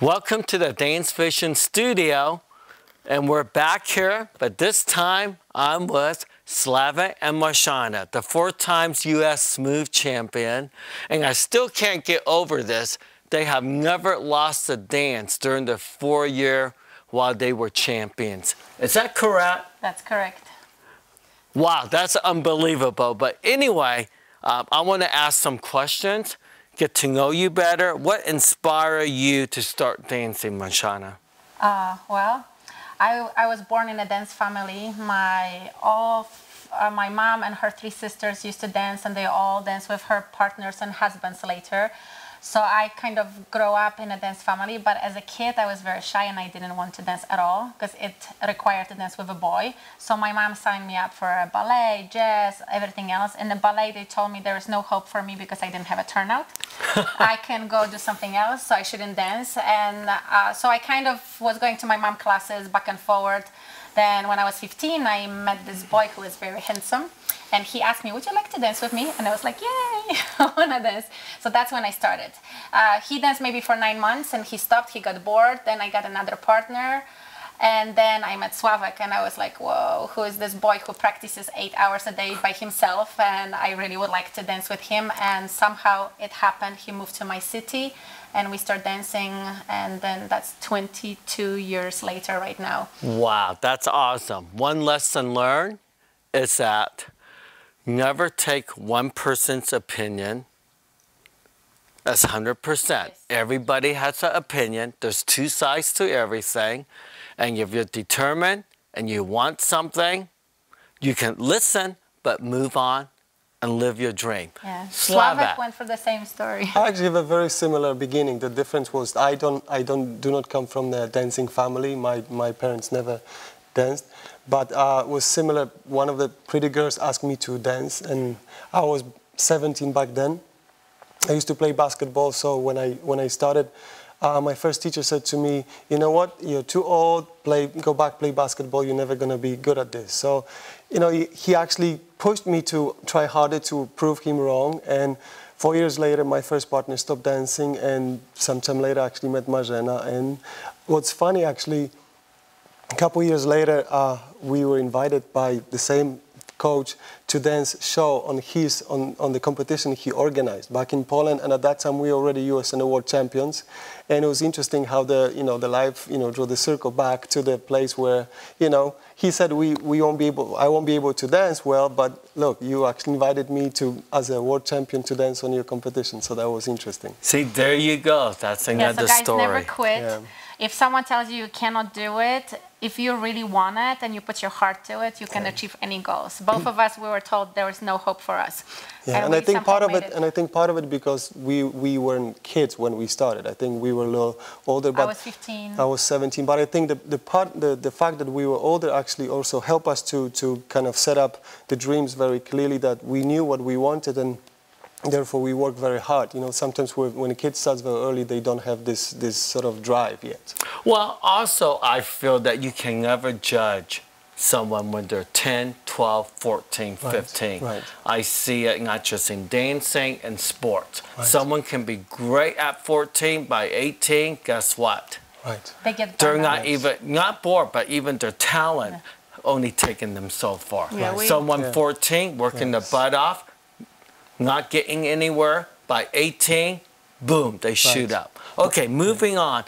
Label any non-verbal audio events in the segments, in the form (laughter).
Welcome to the Dance Vision studio. And we're back here, but this time I'm with Slawek and Marzena, the four times U.S. Smooth champion. And I still can't get over this. They have never lost a dance during the four year while they were champions. Is that correct? That's correct. Wow, that's unbelievable. But anyway, um, I want to ask some questions, get to know you better. What inspired you to start dancing, Marzena? Uh, well, I, I was born in a dance family. My all uh, my mom and her three sisters used to dance, and they all danced with her partners and husbands later. So I kind of grew up in a dance family, but as a kid I was very shy and I didn't want to dance at all because it required to dance with a boy. So my mom signed me up for ballet, jazz, everything else. In the ballet they told me there was no hope for me because I didn't have a turnout. (laughs) I can go do something else, so I shouldn't dance. And uh, so I kind of was going to my mom classes back and forward. Then when I was 15, I met this boy who was very handsome and he asked me, would you like to dance with me? And I was like, yay, (laughs) I want to dance. So that's when I started. Uh, he danced maybe for nine months and he stopped, he got bored. Then I got another partner. And then I met Slawek and I was like, whoa, who is this boy who practices eight hours a day by himself? And I really would like to dance with him. And somehow it happened. He moved to my city and we start dancing. And then that's 22 years later right now. Wow, that's awesome. One lesson learned is that Never take one person's opinion as 100%. Yes. Everybody has an opinion. There's two sides to everything. And if you're determined and you want something, you can listen, but move on and live your dream. Yeah. Slawek went for the same story. I actually have a very similar beginning. The difference was I don't, I don't, do not come from the dancing family. My, my parents never danced. But uh, was similar. One of the pretty girls asked me to dance, and I was 17 back then. I used to play basketball, so when I when I started, uh, my first teacher said to me, "You know what? You're too old. Play, go back, play basketball. You're never gonna be good at this." So, you know, he, he actually pushed me to try harder to prove him wrong. And four years later, my first partner stopped dancing, and sometime later, I actually met Marzena. And what's funny, actually, a couple years later, uh, we were invited by the same coach to dance show on his on, on the competition he organized. Back in Poland and at that time we were already US and the world champions. And it was interesting how the you know the life you know drew the circle back to the place where you know he said we, we won't be able I won't be able to dance well but look you actually invited me to as a world champion to dance on your competition. So that was interesting. See there you go. That's another yeah, so guys story. never quit. Yeah. if someone tells you you cannot do it if you really want it and you put your heart to it, you can yeah. achieve any goals. Both of us, we were told there was no hope for us. Yeah, and, and I think part of it, it, and I think part of it because we we weren't kids when we started. I think we were a little older. But I was 15. I was 17. But I think the the part the, the fact that we were older actually also helped us to to kind of set up the dreams very clearly that we knew what we wanted and therefore we work very hard. You know, sometimes when a kid starts very early, they don't have this, this sort of drive yet. Well, also I feel that you can never judge someone when they're 10, 12, 14, 15. Right, right. I see it not just in dancing and sports. Right. Someone can be great at 14, by 18, guess what? Right. They get They're not even, not bored, but even their talent yeah. only taking them so far. Yeah, Someone yeah. 14, working yes. the butt off, not getting anywhere. By 18, boom, they right. shoot up. Okay, moving on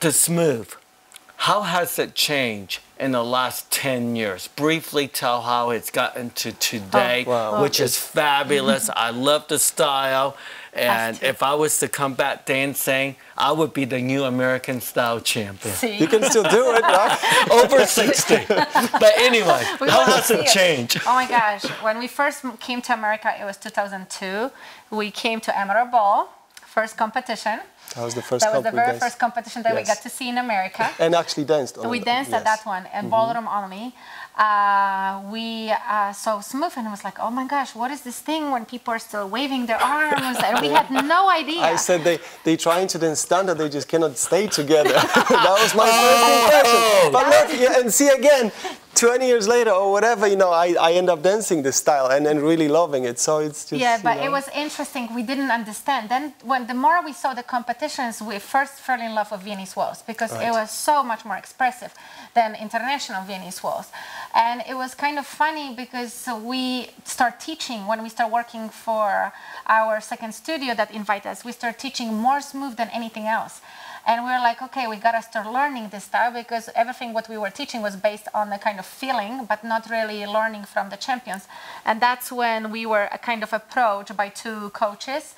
to smooth. How has it changed in the last 10 years? Briefly tell how it's gotten to today, oh, wow. which is fabulous. (laughs) I love the style. And if I was to come back dancing, I would be the new American style champion. See? You can still do it, right? (laughs) Over 60. but anyway, we how has it changed? Oh my gosh. When we first came to America, it was 2002. We came to Emerald Ball, first competition. That was the first. That was the very first competition that yes. we got to see in America. (laughs) And actually danced. we danced yes. at that one, at mm -hmm. ballroom only uh, we uh, so smooth and it was like, oh my gosh, what is this thing when people are still waving their arms? And we had no idea. I said they they trying to then stand that they just cannot stay together. (laughs) that was my first impression. But look, yeah, and see again, 20 years later or whatever, you know, I, I end up dancing this style and, and really loving it. So it's just. yeah, but you know, it was interesting. We didn't understand. Then, when the more we saw the competitions, we first fell in love with Viennese waltz because it was so much more expressive than international Viennese waltz. And it was kind of funny because we start teaching when we start working for our second studio that invite us. We start teaching more smooth than anything else. And we were like, okay, we gotta start learning this style because everything what we were teaching was based on the kind of feeling, but not really learning from the champions. And that's when we were uh, kind of approached by two coaches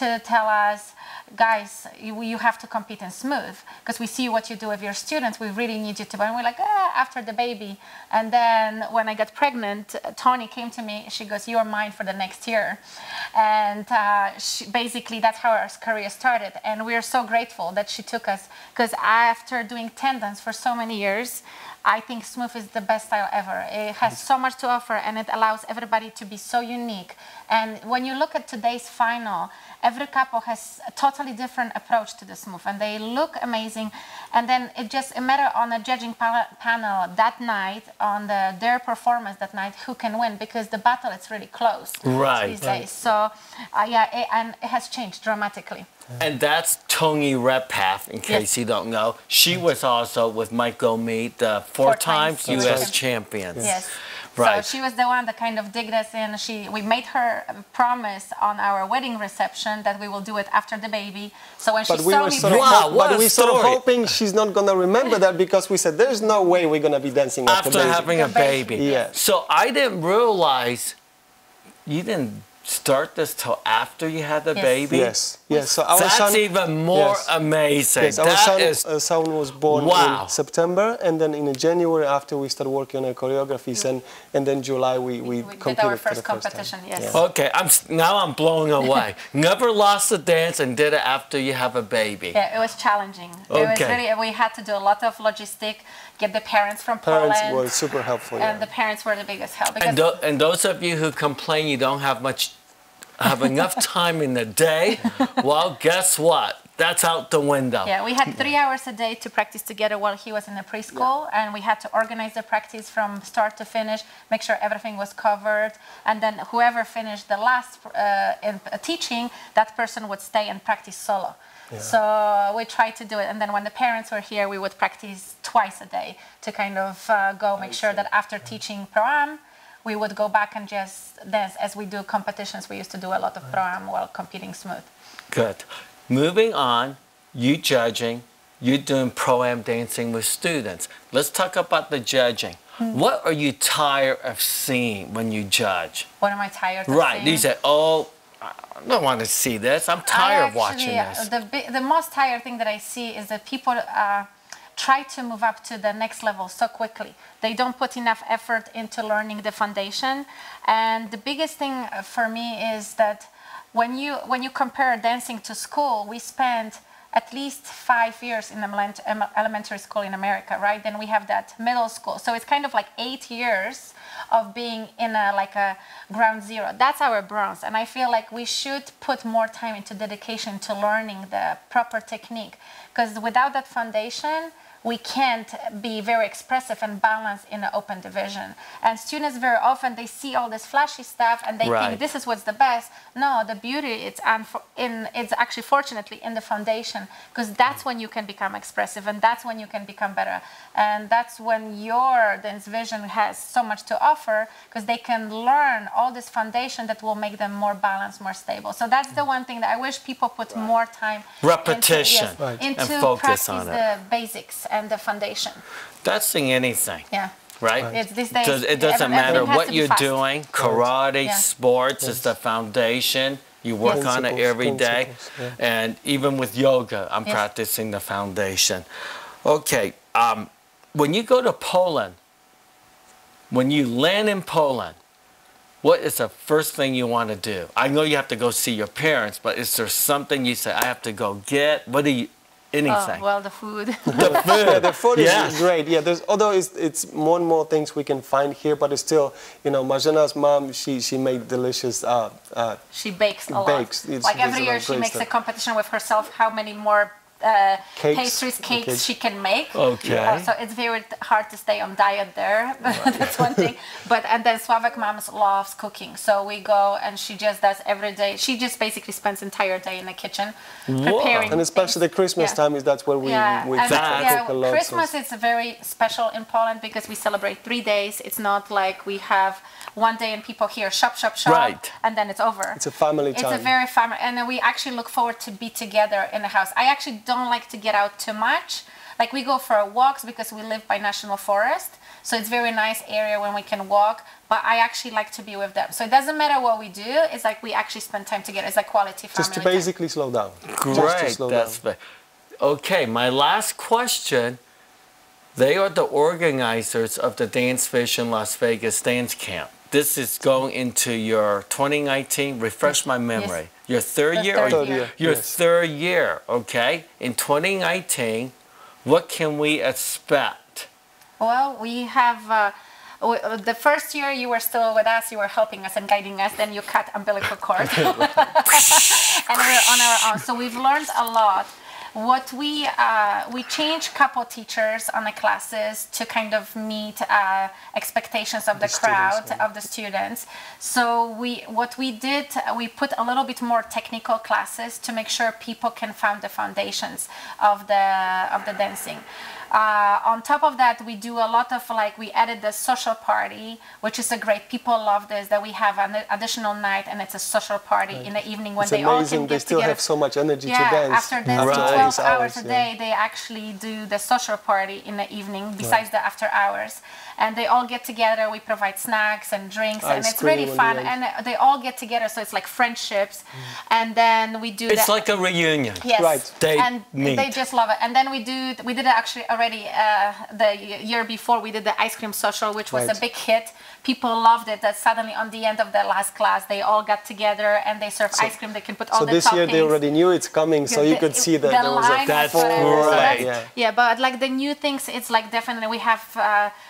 to tell us, guys, you, you have to compete in smooth because we see what you do with your students. We really need you to. And we're like, ah, after the baby. And then when I got pregnant, Toni came to me. She goes, "You are mine for the next year," and uh, she, basically that's how our career started. And we are so grateful that she took us because after doing ten dance for so many years. I think smooth is the best style ever. It has so much to offer and it allows everybody to be so unique. And when you look at today's final, every couple has a totally different approach to the smooth and they look amazing. And then it just a matter on a judging pa- panel that night on the their performance that night who can win because the battle is really close Right. these days. So uh, yeah, it, and it has changed dramatically. And that's Toni Redpath, in case you don't know. She was also with Michael Mead, the four, Four times, times U.S. right. champions. Yes. Right. So she was the one that kind of digged us in. She, we made her promise on our wedding reception that we will do it after the baby. So when But she we saw were me, sort of, Wow, what but a we sort of hoping she's not gonna remember that because we said there's no way we're gonna be dancing after, After baby." having a baby. baby. Yeah. So I didn't realize you didn't start this till after you had the Yes. baby. Yes, yes. So our That's son, even more yes. amazing. Yes, our That son, is- uh, son was born Wow. in September, and then in January after we started working on our choreographies, and, and then July we, we, we did competed our for the first first competition. time. Yes. okay. I'm now I'm blown away. (laughs) Never lost a dance and did it after you have a baby. Yeah, it was challenging. It was Okay. really, we had to do a lot of logistic, get the parents from Parents Poland. were super helpful. and yeah. the parents were the biggest help. And, tho- and those of you who complain you don't have much, have enough time in the day, well, guess what? That's out the window. Yeah, we had three hours a day to practice together while he was in the preschool, and we had to organize the practice from start to finish, make sure everything was covered, and then whoever finished the last uh, in, uh, teaching, that person would stay and practice solo. Yeah. So we tried to do it, and then when the parents were here, we would practice twice a day to kind of uh, go make sure that after teaching pro am, we would go back and just dance as we do competitions. We used to do a lot of pro am while competing smooth. Good. Moving on, you judging, you're doing pro am dancing with students. Let's talk about the judging. Hmm. What are you tired of seeing when you judge? What am I tired of Right. seeing? You say, oh, I don't want to see this. I'm tired I of watching actually, uh, this. The, the most tired thing that I see is that people uh, try to move up to the next level so quickly. They don't put enough effort into learning the foundation. And the biggest thing for me is that when you when you compare dancing to school, we spend at least five years in elementary school in America, right? Then we have that middle school. So it's kind of like eight years of being in a like a ground zero. That's our bronze. And I feel like we should put more time into dedication to learning the proper technique. Because without that foundation, we can't be very expressive and balanced in an open division. And students very often they see all this flashy stuff and they Right. think this is what's the best. No, the beauty it's in it's actually fortunately in the foundation because that's when you can become expressive and that's when you can become better. And that's when your dance vision has so much to offer because they can learn all this foundation that will make them more balanced, more stable. So that's the one thing that I wish people put more time Repetition. into, yes, Right. into And focus on it. the basics and the foundation. That's in anything. Yeah. right? It's these days. Does, it doesn't matter what you're fast. doing. Karate, Yeah. sports is the foundation. You work on it every day, principles, and even with yoga, I'm Yes. practicing the foundation. Okay, um, when you go to Poland, when you land in Poland, what is the first thing you want to do? I know you have to go see your parents, but is there something you say I have to go get? What do you? Oh, Anything? well, (laughs) the food. the food. Yeah, the food Yes. is great. Yeah, there's although it's, it's more and more things we can find here, but it's still, you know, Marzena's mom, she she made delicious. Uh, uh, she bakes a lot. Bakes. It's- like every year, she great makes a competition with herself. How many more uh, Cakes, pastries, cakes okay. she can make. Okay. Uh, so it's very hard to stay on diet there. (laughs) That's one thing. (laughs) But and then Slawek moms loves cooking, so we go and she just does every day. She just basically spends entire day in the kitchen preparing. And especially the. Christmas Yeah. time is that's where we Yeah, we and cook That- yeah, a lot. so Christmas is very special in Poland because we celebrate three days. It's not like we have one day and people here shop, shop, shop, Right. and then it's over. It's a family It's a very family, and then we actually look forward to be together in the house. I actually don't like to get out too much. Like we go for walks because we live by national forest, so it's very nice area when we can walk. But I actually like to be with them, so it doesn't matter what we do. It's like we actually spend time together. It's like quality family just to time. basically slow down. Just to Great. slow That's down. okay. My last question. They are the organizers of the Dance Vision Las Vegas Dance Camp. This is going into your 2019. Refresh my memory. Your third The year. third or year. Your yes. third year. Okay. In 2019, what can we expect? Well, we have. Uh, uh, the first year you were still with us, you were helping us and guiding us. Then you cut umbilical cord, (laughs) (laughs) and we're on our own. So we've learned a lot. What we uh, we changed couple teachers on the classes to kind of meet uh, expectations of the, The students, crowd yeah. of the students. So we what we did we put a little bit more technical classes to make sure people can found the foundations of the of the dancing. Uh, on top of that, we do a lot of like we added the social party, which is a great. People love this that we have an additional night and it's a social party in the evening when It's they all amazing. can They still together. have so much energy yeah, to dance. after dancing Right. 12 these hours a yeah. day, they actually do the social party in the evening besides the after hours. And they all get together. We provide snacks and drinks, and it's really fun. on the And they all get together, so it's like friendships. And then we do It's the, like a reunion. Yes. Right. They and meet. they just love it. And then we do we did it actually already uh, the year before we did the ice cream social, which was Right. a big hit. People loved it. That suddenly on the end of the last class, they all got together and they serve ice cream. They can put all So the this year they already knew it's coming, so you The- could see that the there was a line That's was whatever. So that's- Yeah. yeah, but like the new things, it's like definitely we have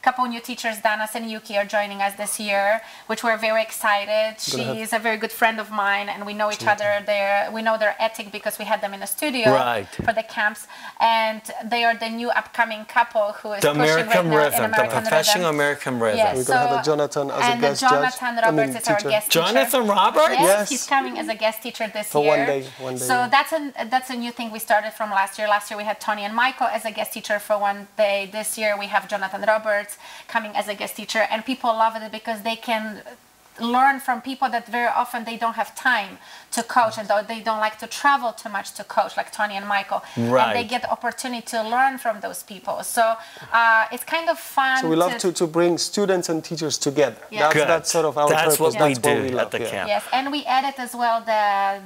a couple new teachers, Danas and Yuki, are joining us this year, which we're very excited. She is a very good friend of mine, and we know each other. There, we know their ethic because we had them in the studio Right. for the camps, and they are the new upcoming couple who is The pushing right American now in rhythm, the American professional rhythm. American rhythm. Yes. We're gonna have So- a Jonathan as a guest Jonathan judge. I mean, Roberts is our teacher. guest teacher. Jonathan Roberts? Yes, Yes. he's coming as a guest teacher this For year. one day, one day, So that's a that's a new thing we started from last year. Last year we had Toni and Michael as a guest teacher for one day. This year we have Jonathan Roberts coming as a guest teacher, and people love it because they can learn from people that very often they don't have time to coach and though they don't like to travel too much to coach like Toni and Michael right. and they get the opportunity to learn from those people so uh, it's kind of fun So we love to, to bring students and teachers together. Yeah. That's, Good. that's sort of our That's purpose. what we that's do what we at the yeah. camp. Yes, and we added as well the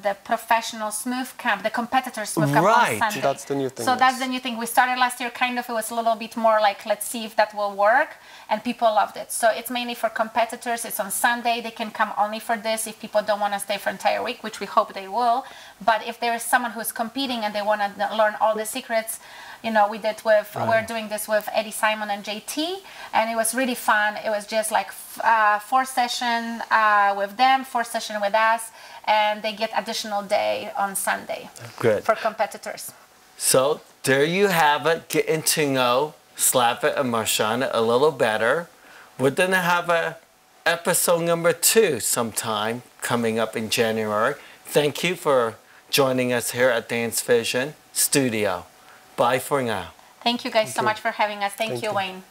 the professional smooth camp, the competitor smooth camp Right. on Sunday. That's the new thing, So yes. that's the new thing. We started last year, kind of. It was a little bit more like, let's see if that will work, and people loved it. So it's mainly for competitors. It's on Sunday. They can come only for this if people don't want to stay for entire week, which we hope they will. But if there is someone who's competing and they want to learn all the secrets. You know, we did with we're doing this with Eddie Simon and JT, and it was really fun. It was just like uh, four session uh, with them, four session with us, and they get additional day on Sunday Good. for competitors. So there you have it, getting to know Slawek and Marzena a little better. We're gonna have a episode number two sometime coming up in January. Thank you for joining us here at Dance Vision Studio. Bye for now. Thank you guys so you. much for having us. Thank, Thank you, you. Wayne.